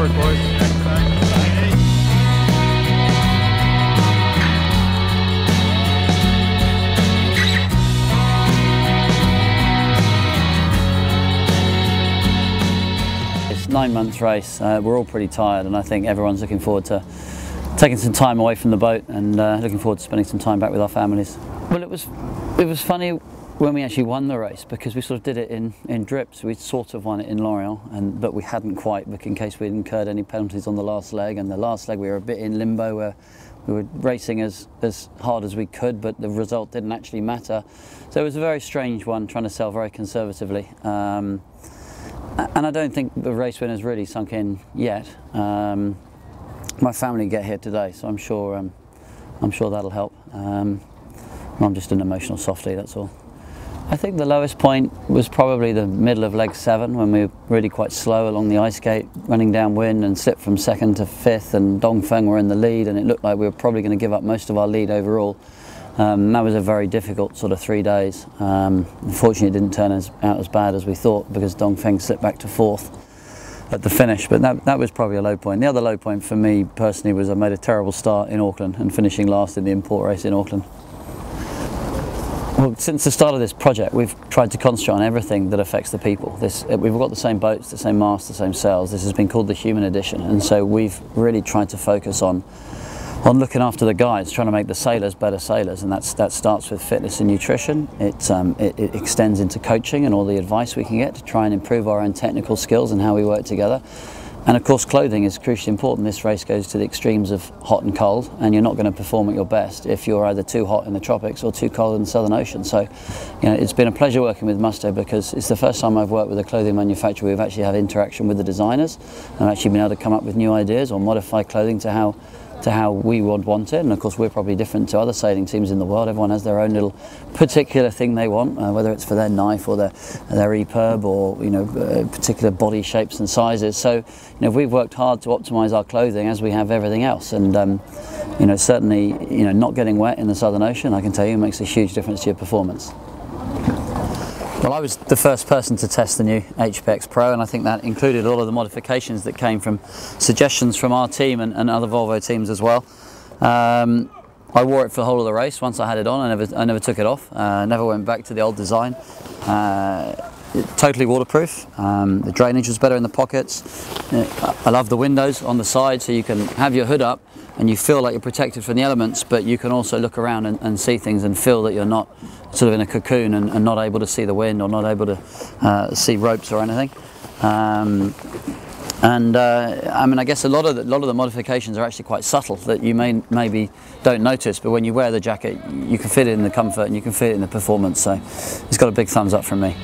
work, boys. It's nine months race. Uh, we're all pretty tired, and I think everyone's looking forward to taking some time away from the boat and uh, looking forward to spending some time back with our families. Well, it was it was funny when we actually won the race because we sort of did it in, in drips. we'd sort of won it in Lorient, and but we hadn't quite, in case we'd incurred any penalties on the last leg. And the last leg we were a bit in limbo where we were racing as, as hard as we could, but the result didn't actually matter. So it was a very strange one, trying to sell very conservatively. Um, and I don't think the race winner's really sunk in yet. Um, my family get here today, so I'm sure um, I'm sure that'll help. Um, I'm just an emotional softie, that's all. I think the lowest point was probably the middle of leg seven when we were really quite slow along the ice gate, running downwind and slipped from second to fifth and Dongfeng were in the lead and it looked like we were probably going to give up most of our lead overall. Um, that was a very difficult sort of three days. Um, unfortunately it didn't turn as, out as bad as we thought because Dongfeng slipped back to fourth at the finish, but that, that was probably a low point. The other low point for me personally was I made a terrible start in Auckland and finishing last in the in-port race in Auckland. Well, since the start of this project, we've tried to concentrate on everything that affects the people. This, uh, we've got the same boats, the same masts, the same sails. This has been called the human edition, and so we've really tried to focus on on looking after the guys, trying to make the sailors better sailors, and that's that starts with fitness and nutrition. It, um, it, it extends into coaching and all the advice we can get to try and improve our own technical skills and how we work together. And of course, clothing is crucially important. This race goes to the extremes of hot and cold, and you're not going to perform at your best if you're either too hot in the tropics or too cold in the Southern Ocean. So, you know, it's been a pleasure working with Musto because it's the first time I've worked with a clothing manufacturer we've actually had interaction with the designers and actually been able to come up with new ideas or modify clothing to how to how we would want it. And of course, we're probably different to other sailing teams in the world. Everyone has their own little particular thing they want, uh, whether it's for their knife or their their EPIRB or you know uh, particular body shapes and sizes. So you know we've worked hard to optimise our clothing as we have everything else. And um, you know certainly you know not getting wet in the Southern Ocean, I can tell you, makes a huge difference to your performance. Well, I was the first person to test the new HPX Pro, and I think that included all of the modifications that came from suggestions from our team and, and other Volvo teams as well. Um, I wore it for the whole of the race. Once I had it on, I never, I never took it off. Uh, never went back to the old design. Uh, totally waterproof. Um, the drainage was better in the pockets. Uh, I love the windows on the side, so you can have your hood up and you feel like you're protected from the elements, but you can also look around and, and see things and feel that you're not sort of in a cocoon and, and not able to see the wind or not able to uh, see ropes or anything. Um, and uh, I mean, I guess a lot of the, lot of the modifications are actually quite subtle that you may maybe don't notice, but when you wear the jacket, you can fit it in the comfort and you can fit it in the performance. So it's got a big thumbs up from me.